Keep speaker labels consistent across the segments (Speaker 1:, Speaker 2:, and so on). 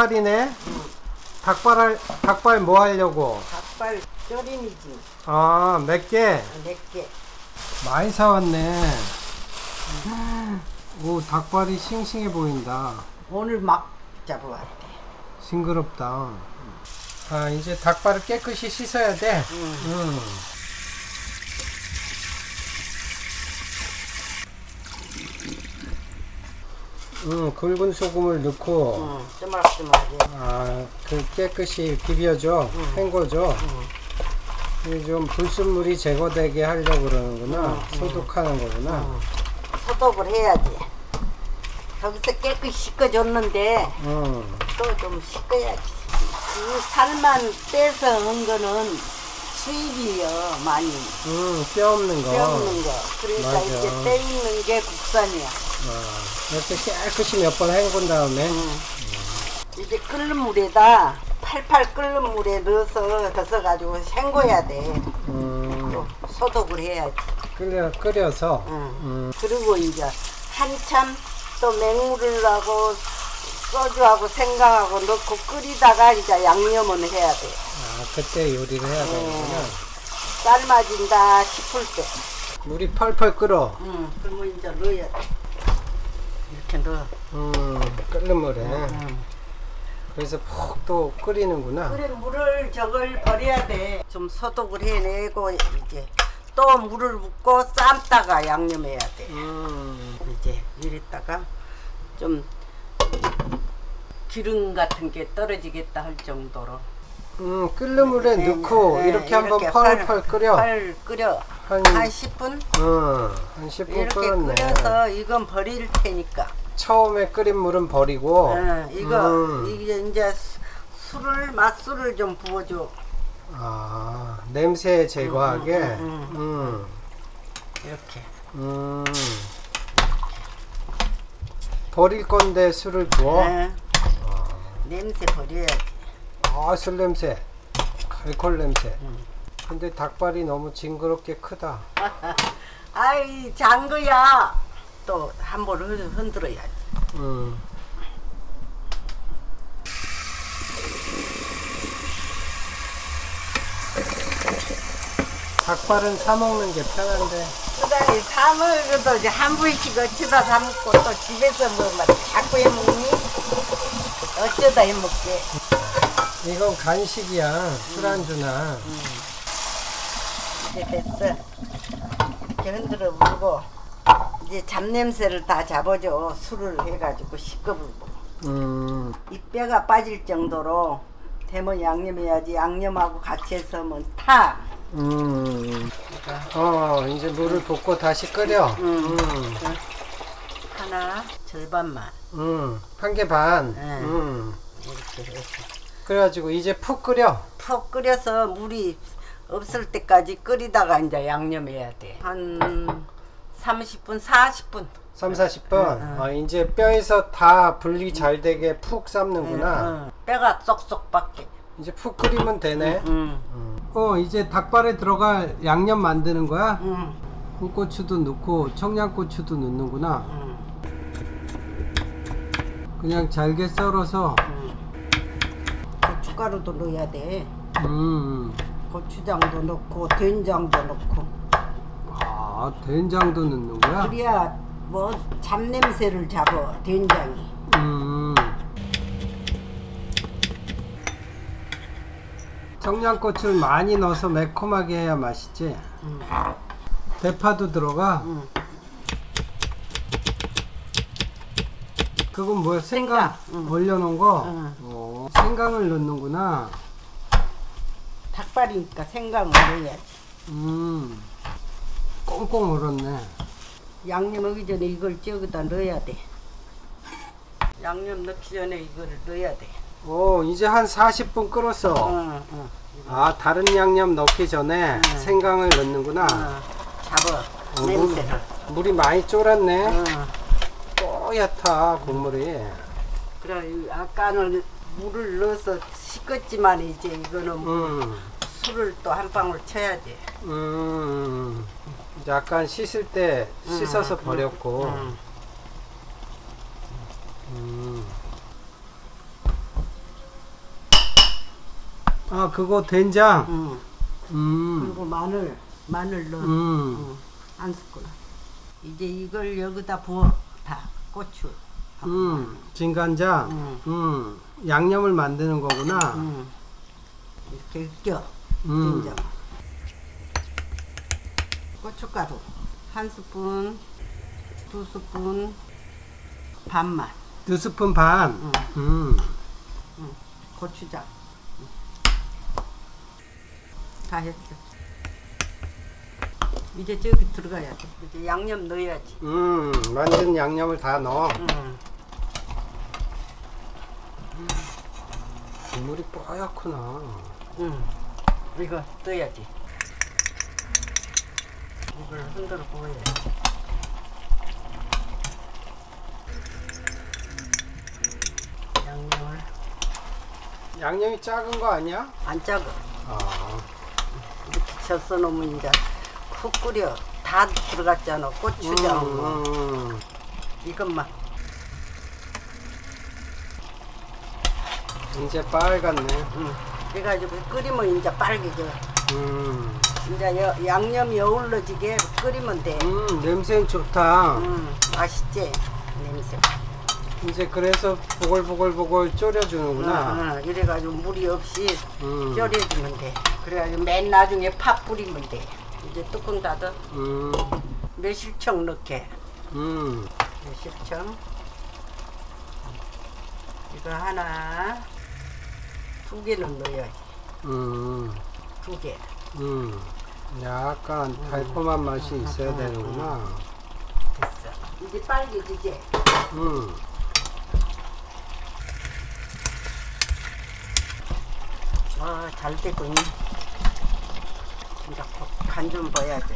Speaker 1: 닭발이네. 닭발할 닭발 뭐 하려고?
Speaker 2: 닭발 절임이지.
Speaker 1: 아, 몇 개?
Speaker 2: 몇 개.
Speaker 1: 많이 사왔네. 오, 닭발이 싱싱해 보인다.
Speaker 2: 오늘 막 잡아왔대.
Speaker 1: 싱그럽다. 아, 이제 닭발을 깨끗이 씻어야 돼.
Speaker 2: 응.
Speaker 1: 음. 음, 굵은 소금을 넣고,
Speaker 2: 응. 쪼물쪼물하게.
Speaker 1: 아, 그 깨끗이 비벼줘,
Speaker 2: 응.
Speaker 1: 헹궈줘. 이게 좀 불순물이 제거되게 하려고 그러는구나.
Speaker 2: 응, 응.
Speaker 1: 소독하는 거구나.
Speaker 2: 응. 소독을 해야지. 거기서 깨끗이 씻어줬는데
Speaker 1: 음.
Speaker 2: 또좀 씻어야지. 이 살만 빼서 한 거는 수입이요 많이.
Speaker 1: 음, 뼈 없는 거.
Speaker 2: 뼈 없는 거. 그러니까
Speaker 1: 맞아.
Speaker 2: 이제 떼 있는 게 국산이야.
Speaker 1: 아, 이렇게 깨끗이 몇 번 헹군 다음에,
Speaker 2: 응. 이제 끓는 물에다 팔팔 끓는 물에 넣어서 넣어 가지고 헹궈야 돼.
Speaker 1: 음,
Speaker 2: 또 소독을 해야지.
Speaker 1: 끓여, 끓여서,
Speaker 2: 응.
Speaker 1: 음,
Speaker 2: 그리고 이제 한참 또 맹물을 하고 소주하고 생강하고 넣고 끓이다가 이제 양념은 해야 돼.
Speaker 1: 아, 그때 요리를 해야 되는구나.
Speaker 2: 삶아진다 싶을 때.
Speaker 1: 물이 펄펄 끓어.
Speaker 2: 응. 그러면 이제 넣어야 돼. 이렇게 넣어.
Speaker 1: 음, 끓는 물에.
Speaker 2: 응.
Speaker 1: 그래서 푹 또 끓이는구나.
Speaker 2: 그래 물을 저걸 버려야 돼. 좀 소독을 해내고 이제 또 물을 붓고 삶다가 양념해야 돼.
Speaker 1: 음,
Speaker 2: 이제 이랬다가 좀 기름 같은 게 떨어지겠다 할 정도로
Speaker 1: 음, 끓는 물에
Speaker 2: 네,
Speaker 1: 넣고
Speaker 2: 네,
Speaker 1: 이렇게 한번
Speaker 2: 이렇게
Speaker 1: 펄펄 끓여.
Speaker 2: 펄 끓여
Speaker 1: 한,
Speaker 2: 한 10분
Speaker 1: 음, 한 10분
Speaker 2: 이렇게
Speaker 1: 끓었네.
Speaker 2: 끓여서 이건 버릴 테니까
Speaker 1: 처음에 끓인 물은 버리고.
Speaker 2: 어, 이거
Speaker 1: 음.
Speaker 2: 이게 이제 수- 술을 맛술을 좀 부어줘
Speaker 1: 아, 냄새 제거하게.
Speaker 2: 음, 음,
Speaker 1: 음,
Speaker 2: 이렇게
Speaker 1: 음. 버릴 건데 술을 부어.
Speaker 2: 네. 냄새 버려야지
Speaker 1: 아, 술 냄새. 알콜 냄새.
Speaker 2: 음.
Speaker 1: 근데 닭발이 너무 징그럽게 크다.
Speaker 2: 아이 장거야 또 한 번 흔들어야지
Speaker 1: 음. 닭발은 사 먹는 게 편한데.
Speaker 2: 수다리 사 먹어도 이제 한 번씩 어쩌다 사 먹고 또 집에서 뭐막 자꾸 해 먹니? 어쩌다 해 먹게.
Speaker 1: 이건 간식이야. 술안주나.
Speaker 2: 이제 됐어. 이렇게 흔들어 불고 이제 잡냄새를 다 잡아줘. 술을 해가지고 시꺼불고.
Speaker 1: 음.
Speaker 2: 이 뼈가 빠질 정도로 대면 양념해야지. 양념하고 같이 해서 뭐 타.
Speaker 1: 음. 어, 이제 물을 붓고 다시 끓여.
Speaker 2: 음.
Speaker 1: 음.
Speaker 2: 하나 절반만
Speaker 1: 음. 한 개 반.
Speaker 2: 네.
Speaker 1: 음.
Speaker 2: 이렇게 해서.
Speaker 1: 그래가지고 이제 푹 끓여.
Speaker 2: 푹 끓여서 물이 없을 때까지 끓이다가 이제 양념해야 돼. 한 30분, 40분.
Speaker 1: 3, 40분.
Speaker 2: 응, 응.
Speaker 1: 어, 이제 뼈에서 다 분리 잘 되게 푹 삶는구나.
Speaker 2: 응, 뼈가 쏙쏙 박게.
Speaker 1: 이제 푹 끓이면 되네.
Speaker 2: 응,
Speaker 1: 어, 이제 닭발에 들어갈 양념 만드는 거야?
Speaker 2: 응,
Speaker 1: 홍고추도 넣고 청양고추도 넣는구나.
Speaker 2: 응,
Speaker 1: 그냥 잘게 썰어서.
Speaker 2: 응. 고춧가루도 넣어야 돼.
Speaker 1: 음.
Speaker 2: 고추장도 넣고 된장도 넣고.
Speaker 1: 아, 된장도 넣는 거야?
Speaker 2: 그래야 뭐 잡냄새를 잡아 된장이.
Speaker 1: 음. 청양고추를 많이 넣어서 매콤하게 해야 맛있지.
Speaker 2: 응,
Speaker 1: 대파도 들어가.
Speaker 2: 응.
Speaker 1: 그건 뭐야? 생강,
Speaker 2: 생강, 응.
Speaker 1: 올려놓은 거.
Speaker 2: 응.
Speaker 1: 오, 생강을 넣는구나.
Speaker 2: 닭발이니까 생강을 넣어야지.
Speaker 1: 음. 꽁꽁 얼었네.
Speaker 2: 양념 하기 전에 이걸 저기다 넣어야 돼. 양념 넣기 전에 이거를 넣어야 돼.
Speaker 1: 오, 이제 한 40분 끓었어.
Speaker 2: 응, 응.
Speaker 1: 아, 다른 양념 넣기 전에
Speaker 2: 응.
Speaker 1: 생강을 넣는구나.
Speaker 2: 어, 잡아
Speaker 1: 어,
Speaker 2: 냄새를.
Speaker 1: 물, 물이 많이 쫄았네.
Speaker 2: 어,
Speaker 1: 뽀얗다, 국물이.
Speaker 2: 그래 이 아까는 물을 넣어서 씻었지만 이제 이거는
Speaker 1: 음,
Speaker 2: 술을 또 한 방울 쳐야 돼.
Speaker 1: 음. 약간 씻을 때 씻어서
Speaker 2: 응,
Speaker 1: 버렸고.
Speaker 2: 응.
Speaker 1: 음. 아 그거 된장.
Speaker 2: 응.
Speaker 1: 음.
Speaker 2: 그리고 마늘, 마늘 넣어.
Speaker 1: 음.
Speaker 2: 응. 한 스푼. 이제 이걸 여기다 부어. 다 고추.
Speaker 1: 음. 진간장.
Speaker 2: 응.
Speaker 1: 음. 양념을 만드는 거구나.
Speaker 2: 응. 이렇게 껴.
Speaker 1: 음.
Speaker 2: 된장. 고춧가루 한 스푼, 두 스푼 반만.
Speaker 1: 두 스푼 반.
Speaker 2: 응.
Speaker 1: 음.
Speaker 2: 고추장. 다 했어. 이제 저기 들어가야 돼. 이제 양념 넣어야지.
Speaker 1: 음. 만든 양념을 다 넣어.
Speaker 2: 응.
Speaker 1: 국물이 뽀얗구나.
Speaker 2: 응. 이거 넣어야지. 이걸 흔들어 보여야지. 양념을
Speaker 1: 양념이 작은 거 아니야?
Speaker 2: 안 짜고
Speaker 1: 아.
Speaker 2: 이렇게 젖어 놓으면 이제 푹 끓여. 다 들어갔잖아. 고추장 뭐.
Speaker 1: 음, 음.
Speaker 2: 이것만.
Speaker 1: 이제 빨갛네.
Speaker 2: 응. 그래가지고 끓이면 이제 빨개져.
Speaker 1: 음.
Speaker 2: 이제 여- 양념이 어울러지게 끓이면 돼.
Speaker 1: 음, 냄새는 좋다.
Speaker 2: 음, 맛있지? 냄새.
Speaker 1: 이제 그래서 보글보글보글 졸여주는구나.
Speaker 2: 응, 응. 이래가지고 물이 없이
Speaker 1: 음.
Speaker 2: 졸여주면 돼. 그래가지고 맨 나중에 파 뿌리면 돼. 이제 뚜껑 닫아.
Speaker 1: 음,
Speaker 2: 매실청 넣게.
Speaker 1: 음,
Speaker 2: 매실청. 이거 하나, 두 개는 넣어야지.
Speaker 1: 음,
Speaker 2: 두 개.
Speaker 1: 음. 약간 달콤한 맛이 있어야 되는구나.
Speaker 2: 됐어. 이제 빨개지지?
Speaker 1: 음,
Speaker 2: 아, 잘 있네. 이제 간 좀 봐야지.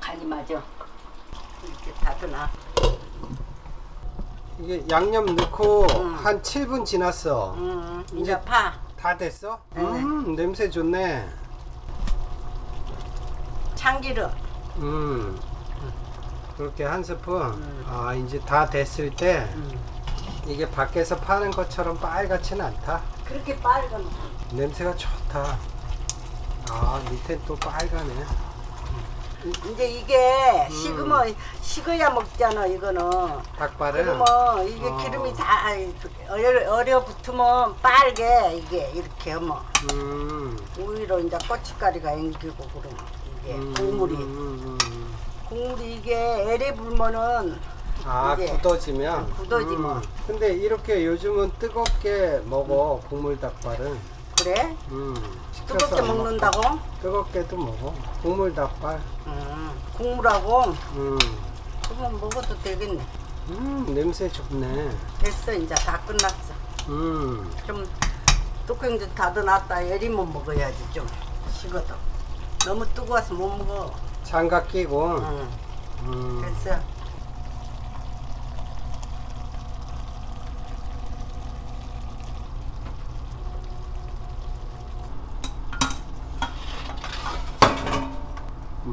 Speaker 2: 간이 맞아. 이렇게 닫으나.
Speaker 1: 이게 양념 넣고
Speaker 2: 음.
Speaker 1: 한 7분 지났어.
Speaker 2: 음, 이제
Speaker 1: 이제
Speaker 2: 파.
Speaker 1: 다 됐어?
Speaker 2: 네.
Speaker 1: 음, 냄새 좋네.
Speaker 2: 참기름.
Speaker 1: 음. 그렇게 한 스푼.
Speaker 2: 음.
Speaker 1: 아, 이제 다 됐을 때
Speaker 2: 음.
Speaker 1: 이게 밖에서 파는 것처럼 빨갛지는 않다.
Speaker 2: 그렇게 빨간.
Speaker 1: 냄새가 좋다. 아, 밑에 또 빨가네.
Speaker 2: 이제 이게
Speaker 1: 음.
Speaker 2: 식으면 식어야 먹잖아 이거는.
Speaker 1: 닭발은.
Speaker 2: 그러면 이게
Speaker 1: 어.
Speaker 2: 기름이 다 얼어, 얼어 붙으면 빨개 이게 이렇게 하면
Speaker 1: 음.
Speaker 2: 오히려 이제 고춧가루가 앵기고 그러면 이게
Speaker 1: 음,
Speaker 2: 국물이
Speaker 1: 음, 음.
Speaker 2: 국물이 이게 애래 불면은
Speaker 1: 아,
Speaker 2: 이제
Speaker 1: 굳어지면.
Speaker 2: 굳어지면.
Speaker 1: 근데 이렇게 요즘은 뜨겁게 먹어, 국물 닭발은.
Speaker 2: 그래
Speaker 1: 음.
Speaker 2: 뜨겁게. 먹는다고?
Speaker 1: 뜨겁게도 먹어. 국물 닭발.
Speaker 2: 음, 국물하고
Speaker 1: 음.
Speaker 2: 그러면 먹어도 되겠네.
Speaker 1: 음, 냄새 좋네.
Speaker 2: 됐어 이제 다 끝났어.
Speaker 1: 음.
Speaker 2: 좀 뚜껑 좀 닫아놨다 에리면 먹어야지 좀 식어도. 너무 뜨거워서 못 먹어.
Speaker 1: 장갑 끼고.
Speaker 2: 응,
Speaker 1: 음.
Speaker 2: 됐어.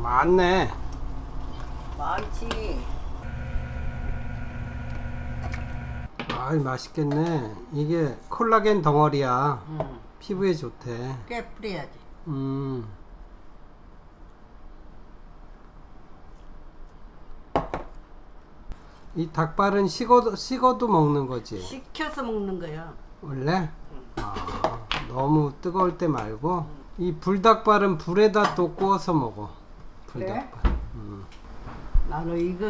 Speaker 1: 많네.
Speaker 2: 많지.
Speaker 1: 아, 맛있겠네. 이게 콜라겐 덩어리야.
Speaker 2: 응.
Speaker 1: 피부에 좋대.
Speaker 2: 꽤 뿌려야지.
Speaker 1: 음. 이 닭발은 식어도, 식어도 먹는 거지.
Speaker 2: 식혀서 먹는 거야.
Speaker 1: 원래? 아, 너무 뜨거울 때 말고 이 불닭발은 불에다 또 구워서 먹어. 불닭발. 음.
Speaker 2: 나는 이거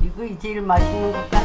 Speaker 2: 이거 제일 맛있는 것 같아.